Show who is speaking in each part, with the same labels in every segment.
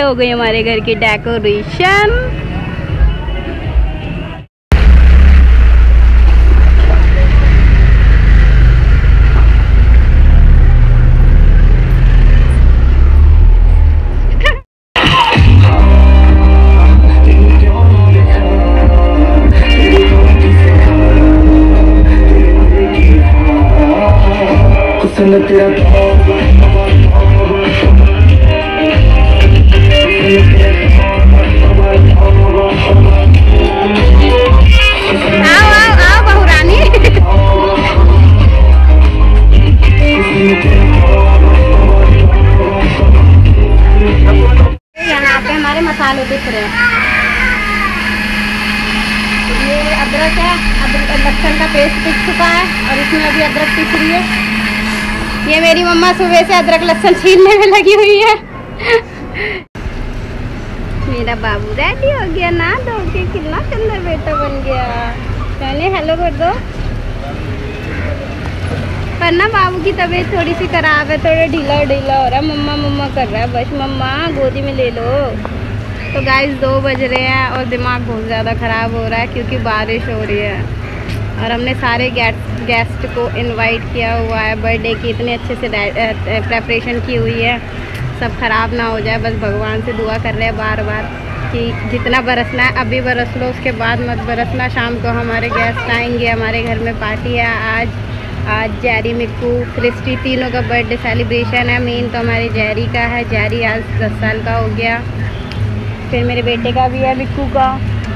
Speaker 1: हो गई हमारे घर की डेकोरेशन। ये सुबह से अदरक लहसुन छीलने में लगी हुई है। मेरा बाबू रेडी हो गया, ना दो के कितना सुंदर बेटा बन गया। कहने हेलो कर दो। पर ना बाबू की तबीयत थोड़ी सी खराब है, थोड़ा ढीला ढीला हो रहा है। मम्मा मम्मा कर रहा है, बस मम्मा, गोदी में ले लो। तो गाइस दो बज रहे हैं और दिमाग बहुत ज़्यादा ख़राब हो रहा है क्योंकि बारिश हो रही है। और हमने सारे गेस्ट गेस्ट को इनवाइट किया हुआ है। बर्थडे की इतने अच्छे से प्रेपरेशन की हुई है। सब ख़राब ना हो जाए, बस भगवान से दुआ कर रहे हैं बार बार कि जितना बरसना है, अभी बरस लो, उसके बाद मत बरसना। शाम को हमारे गेस्ट आएँगे, हमारे घर में पार्टी है आज। आज जैरी मिक्कू क्रिस्टी तीनों का बर्थडे सेलिब्रेशन है। मेन तो हमारे जैरी का है। जैरी आज दस साल का हो गया। फिर मेरे बेटे का भी है मिक्कू का।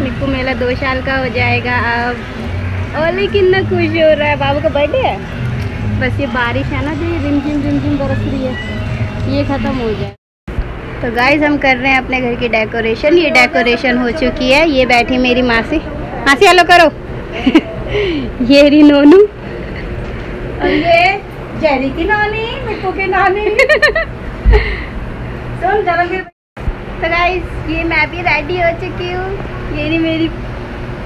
Speaker 1: मिक्कू मेला दो साल का हो जाएगा। अब ओले कितना खुश हो रहा है? बाबू का बर्थडे है? बस ये बारिश है ना जो रिमझिम रिमझिम बरस रही है। ये ख़त्म हो जाए तो गाइज़ हम कर रहे हैं अपने घर की डेकोरेशन ये डेकोरेशन हो चुकी है। ये बैठी मेरी मासी। मासी हेलो करो। ये रही नोनू।
Speaker 2: और ये जेरी की नानी मिट्टू की नानी।
Speaker 1: तो गाइज़ ये मैं भी रेडी हो चुकी हूँ। ये रही मेरी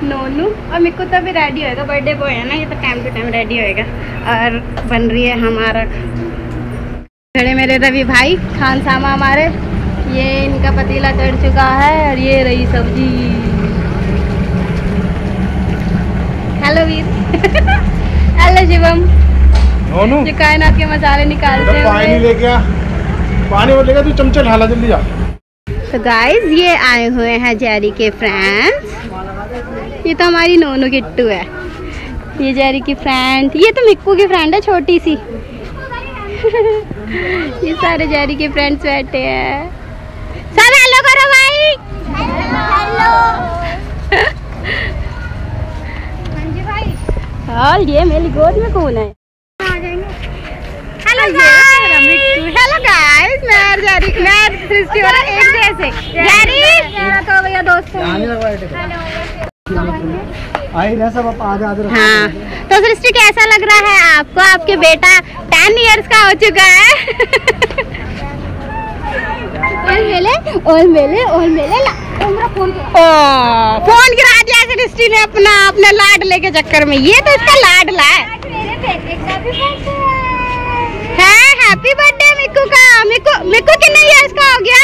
Speaker 1: नोनू और मेरे को तो अभी रेडी होएगा. बर्थडे बॉय है ना ये तो टाइम टू टाइम रेडी होएगा. और बन रही है हमारा खड़े मेरे रवि भाई खान सामा हमारे. ये इनका पतीला चढ़ चुका है और ये रही सब्ज़ी. Hello Veer hello Shivam.
Speaker 3: नोनू
Speaker 1: जो कायनात के मसाले निकालते
Speaker 3: पानी
Speaker 1: हैं
Speaker 3: लेके आ. पानी वो लेके तू चमचे ढाला जल्दी जा
Speaker 1: तो गाइज़ ये आए हुए हैं जेरी के फ्रेंड्स ये तो हमारी नोनू किट्टू है। ये जेरी की फ्रेंड ये तो मिक्कू की फ्रेंड है छोटी सी। ये सारे जेरी के फ्रेंड्स बैठे हैं। सब हेलो करो भाई। हेलो और ये मेरी गोद में कौन है? हेलो हेलो गाइस मैं जेरी मैं और सृष्टि और एक जैसे। जेरी? तो भैया दोस्तों
Speaker 3: आई ना सब आप आधे आधे
Speaker 1: हाँ। तो सृष्टि कैसा लग रहा है आपको? आपके बेटा टेन इयर्स का हो चुका है। और मेले और मेले और मेले फ़ोन फ़ोन गिरा दिया सृष्टि ने अपना अपने लाड लेके चक्कर में। ये तो इसका लाडला है। है हैप्पी बर्थडे मिक्कू का। मिक्कू मिक्कू कितने इयर्स का हो गया?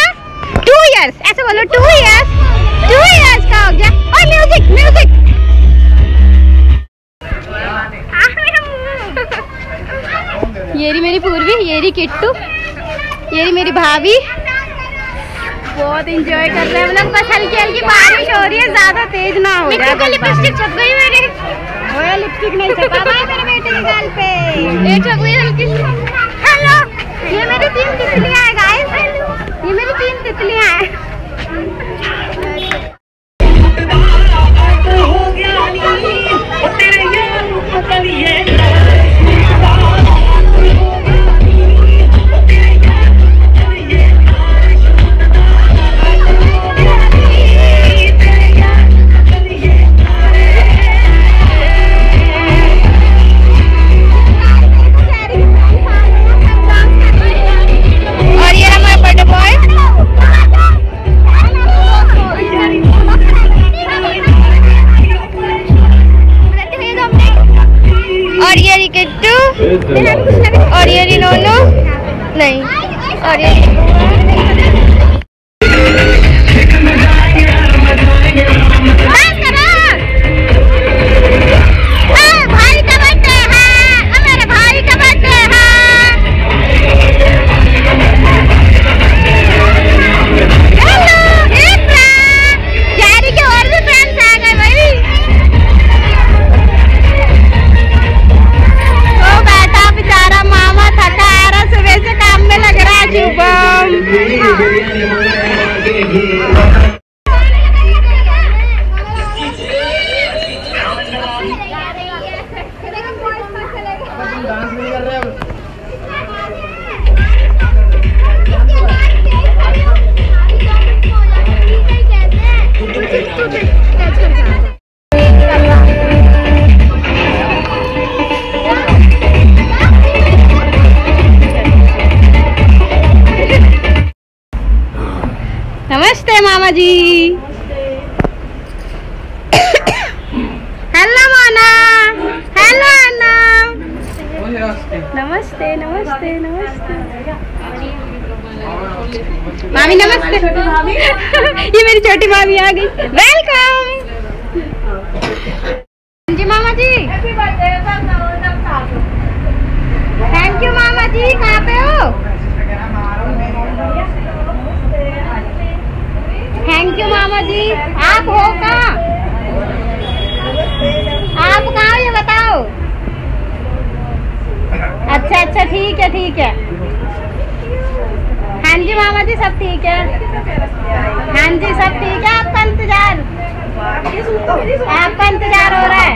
Speaker 1: टू इयर्स ऐसे बोलो टू इयर्स टू इयर्स का हो गया। और किट्टू। ये मेरी भाभी। बहुत इंजॉय कर रहे हैं मतलब बस हल्की हल्की बारिश हो रही है ज़्यादा तेज ना हो जाए लिपस्टिक छप गई मेरी। ओए लिपस्टिक नहीं छपा। भाई मेरे बेटे के गाल पे। ये छप गई हल्की हेलो ये मेरी तीन तितलियाँ हैं गाइस ये मेरी तीन तितलियाँ हैं। और ये मेरी छोटी मामी आ गई। वेलकम जी मामा जी। थैंक यू मामा जी। कहाँ पे हो? थैंक यू मामा जी। आप हो कहाँ? आप कहाँ ये बताओ। अच्छा अच्छा ठीक है, ठीक हाँ। जी मामा जी, सब ठीक है? हाँ जी, सब ठीक है? आपका इंतज़ार? आपका इंतज़ार हो रहा है?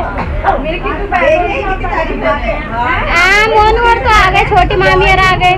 Speaker 1: हाँ मोनू और तो आ गए, छोटी मामी और आ गए।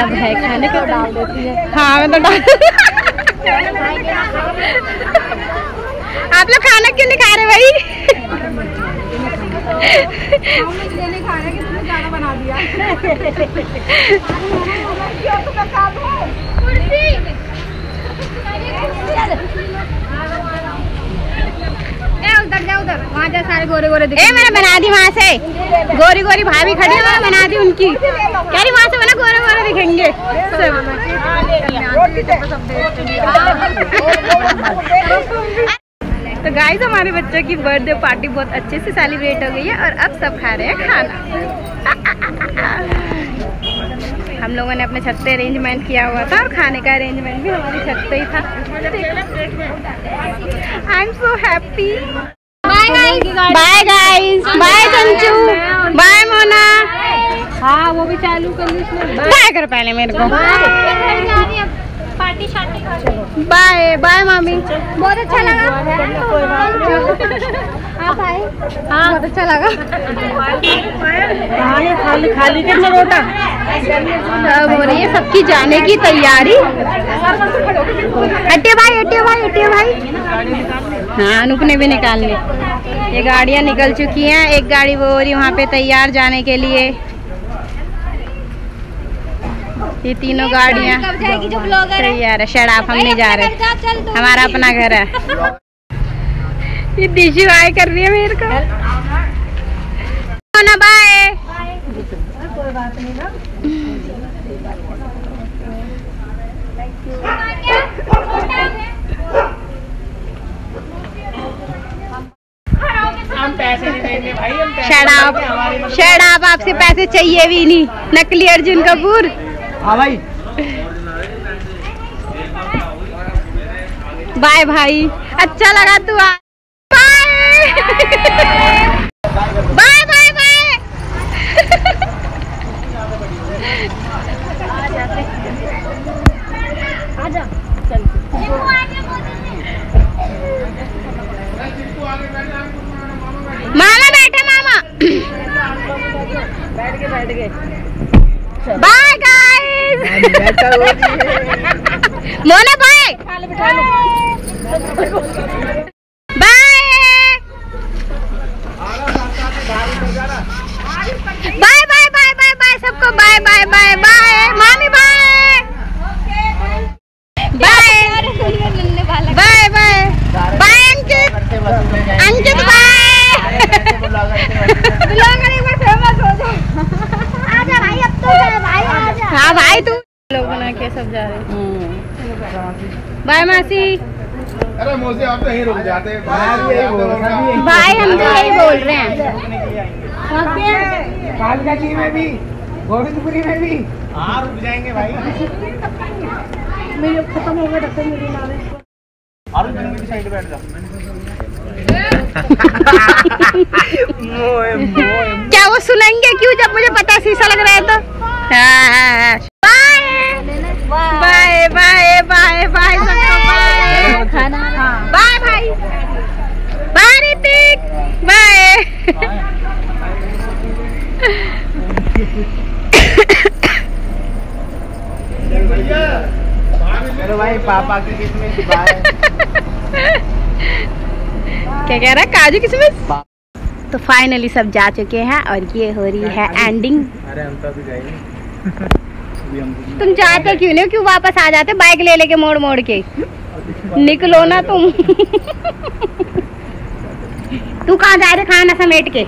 Speaker 1: अब है खाने का डाल देती है। हाँ मैं तो डाल आप लोग खाना क्यों नहीं खा रहे भाई? ए उधर वहाँ जा सारे गोरे गोरे ए मैंने बना दी वहाँ से। गोरी गोरी भाभी खड़ी है मैंने बना दी उनकी। कह रही वहाँ से बना गोरे गोरे दिखेंगे तो गाइस हमारे बच्चों की बर्थडे पार्टी बहुत अच्छे से सेलिब्रेट हो गई है और अब सब खा रहे हैं खाना। हम लोगों ने अपने छत पे अरेंजमेंट किया हुआ था और खाने का अरेंजमेंट भी हमारी छत पे ही था। I am so happy bye guys bye Chanchu bye Mona
Speaker 2: हाँ वो भी चालू कर ली
Speaker 1: बाय कर पहले मेरे को।
Speaker 2: पार्टी शार्टी
Speaker 1: बाय बाय मामी। बहुत अच्छा लगा। हाँ भाई। हाँ। बहुत अच्छा लगा।
Speaker 2: खाली खाली खाली
Speaker 1: अब हो रही है सबकी जाने की तैयारी। हटे भाई हटे भाई हटे भाई। हाँ अनूप ने भी निकाल ली। ये गाड़ियाँ निकल चुकी हैं। एक गाड़ी वो हो रही वहाँ पे तैयार जाने के लिए। ये तीनों गाड़ियाँ तैयार है शराब हम नहीं जा रहे हमारा अपना घर है। ये दिशु आए कर रही है मेरे को। ना बाय
Speaker 3: हम पैसे नहीं देंगे
Speaker 1: शराब शराब आपसे पैसे चाहिए भी नहीं। नकली अर्जुन कपूर।
Speaker 3: हाँ भाई।
Speaker 1: बाय भाई। अच्छा लगा तू बाय बाय बाय बाय मामा बैठे, मामा। Bye guys Mona bye bye bye bye bye bye bye सबको बाय बाय बाय बाय मामी bye bye bye bye bye Ankit Ankit bye हाँ भाई तू लोग बना के सब जा रहे बाय मासी।
Speaker 3: अरे मोसे आप तो यहीं रुक जाते हैं।
Speaker 1: बाय हम तो यही बोल रहे हैं।
Speaker 3: कालका जी में भी गोविंदपुरी में भी। हाँ रुक जाएँगे भाई।
Speaker 2: मेरे खत्म हो गया डॉक्टर मेरी मारे
Speaker 3: की साइड बैठ जाओ।
Speaker 1: क्या वो सुनेंगे? क्यों? जब मुझे पता है शीशा लग रहा है तो। हाँ, बाय बाय बाय बाय सबको बाय बाय भाई ऋतिक बाय
Speaker 3: भाई पापा की
Speaker 1: क्या कह रहा है काजू किसमिस तो फाइनली सब जा चुके हैं और ये हो रही है एंडिंग
Speaker 3: अरे हम तो जाएँगे
Speaker 1: तुम जाते क्यों नहीं क्यों वापस आ जाते बाइक ले लेके मोड़ मोड़ के निकलो ना तुम तू कहाँ जा रहे खाना समेट के?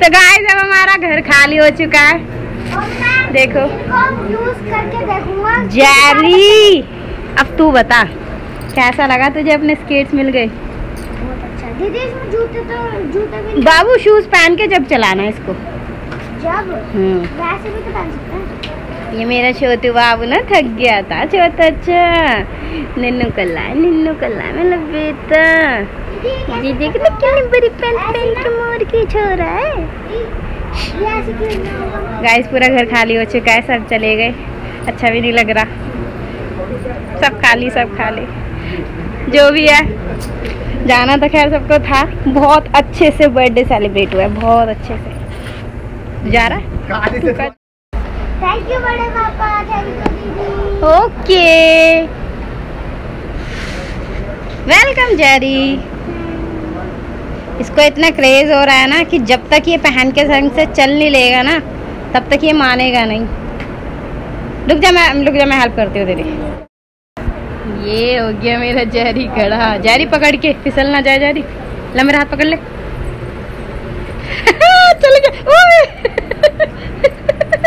Speaker 1: तो गाय जब हमारा घर खाली हो चुका है। देखो। जैरी अब तू बता कैसा लगा तुझे अपने स्केट्स मिल गए?
Speaker 4: अच्छा। दीदी इसमें जूते तो जूते भी
Speaker 1: बाबू शूज़ पहन के जब चलाना इसको।
Speaker 4: जब?
Speaker 1: हम्म।
Speaker 4: वैसे भी तो पहन सकते हैं।
Speaker 1: ये मेरा छोटू बाबू ना थक गया था छोटा अच्छा। निन्नू कल्ला निन्नू कल्ला मेरा बेटा। ये देख ना कितनी बड़ी पैंट पहन के मोर के छोरा है। गाइस पूरा घर खाली हो चुका है सब चले गए। अच्छा भी नहीं लग रहा। सब खाली सब खाली। जो भी है जाना तो खैर सबको था। बहुत अच्छे से बर्थडे सेलिब्रेट हुआ है बहुत अच्छे से। जा रहा है?
Speaker 4: थैंक यू बड़े पापा थैंक यू दीदी।
Speaker 1: ओके वेलकम जेरी इसको इतना क्रेज हो रहा है ना कि जब तक ये पहन के संग से चल नहीं लेगा ना, तब तक ये मानेगा नहीं। रुक जा, मैं रुक जा, मैं हेल्प करती हूँ तेरी। ये हो गया मेरा जेरी खड़ा जेरी पकड़ के, फिसल ना जाए जेरी ला हाथ पकड़ ले। चल गया ओए!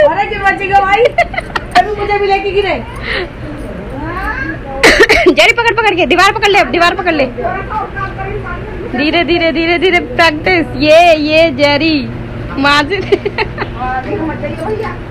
Speaker 2: अरे गिर बचेगा भाई अभी मुझे भी लेके गिरे
Speaker 1: जेरी पकड़ के, दीवार पकड़ ले, दीवार पकड़ ले। धीरे धीरे धीरे धीरे प्रैक्टिस ये ये, जेरी। माज